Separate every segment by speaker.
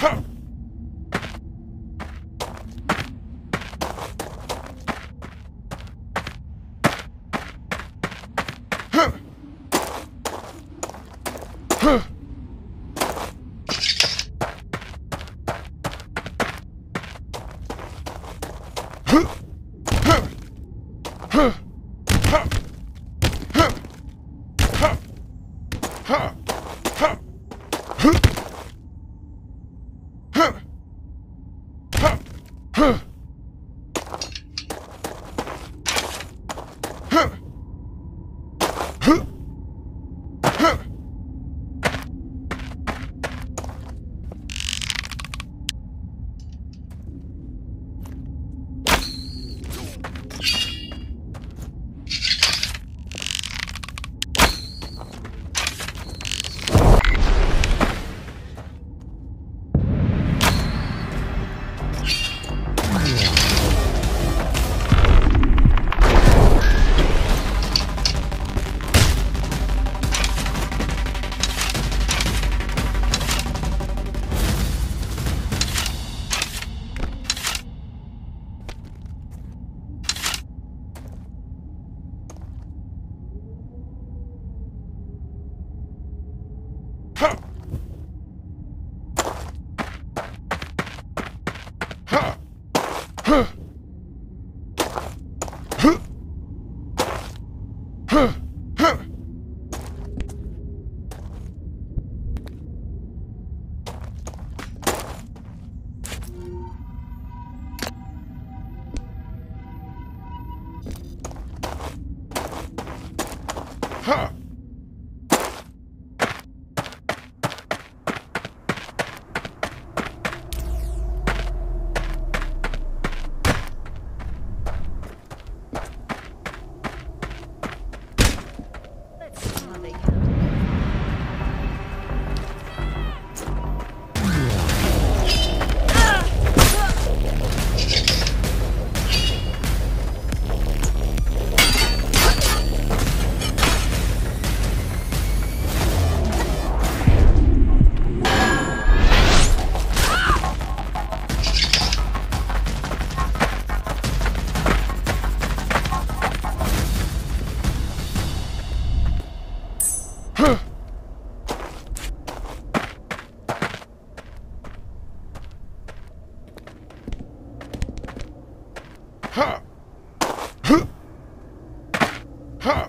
Speaker 1: Huh! Huh! Huh. Huh. Huh.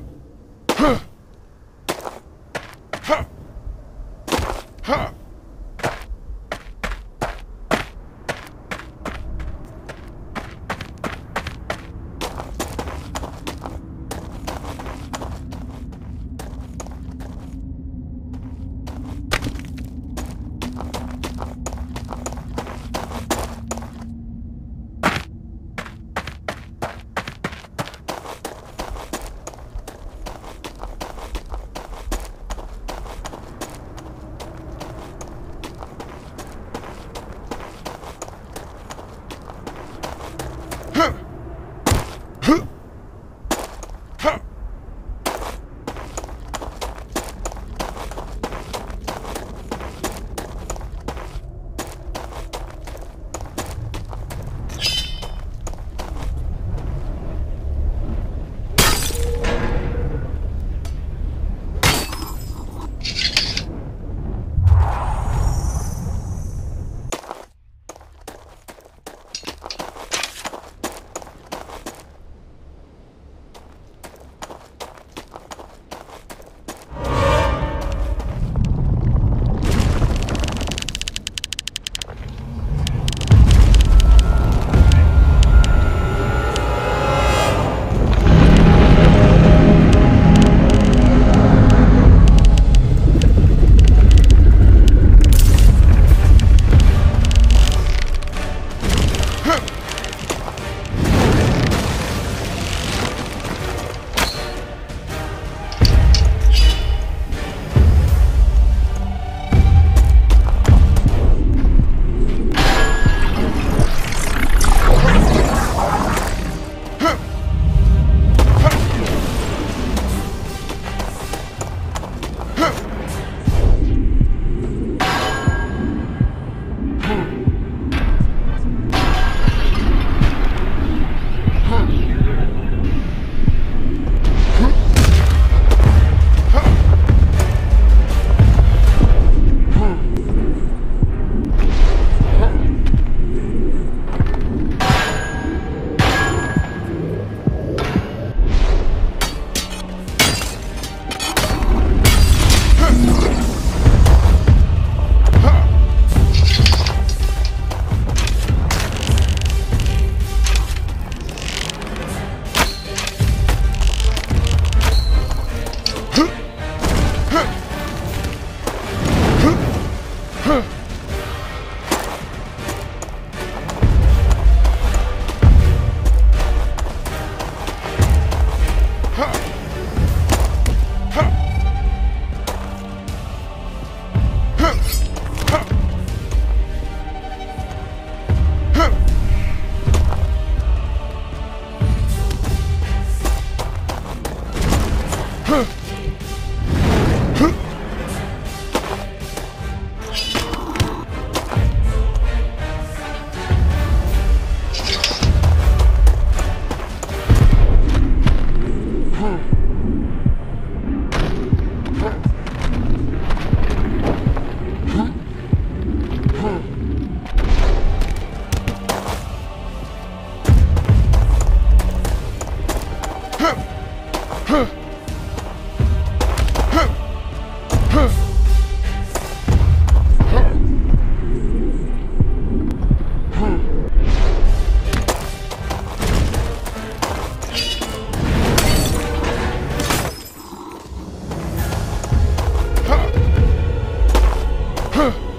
Speaker 1: huh.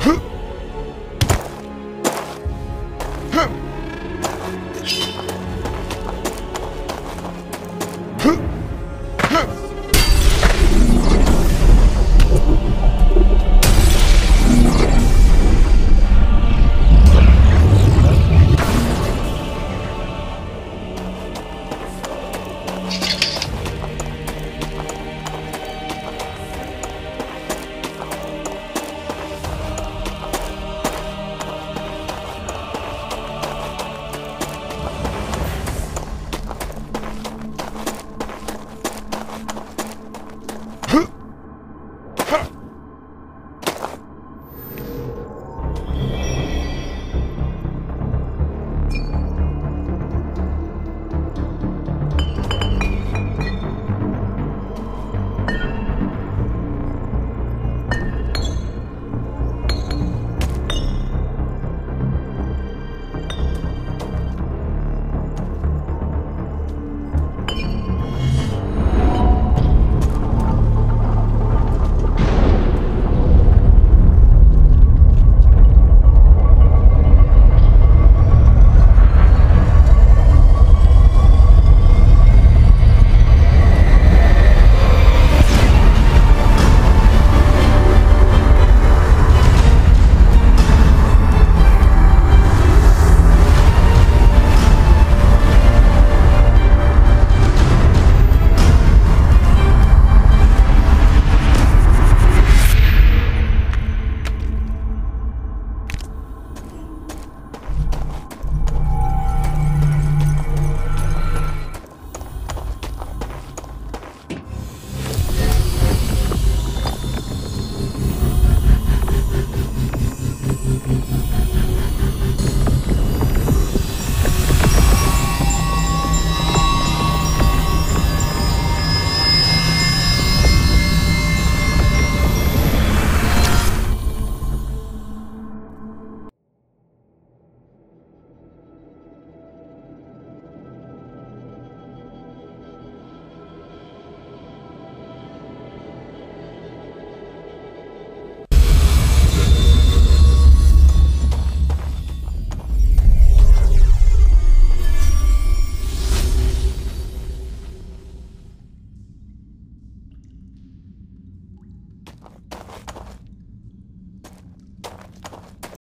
Speaker 1: Huh?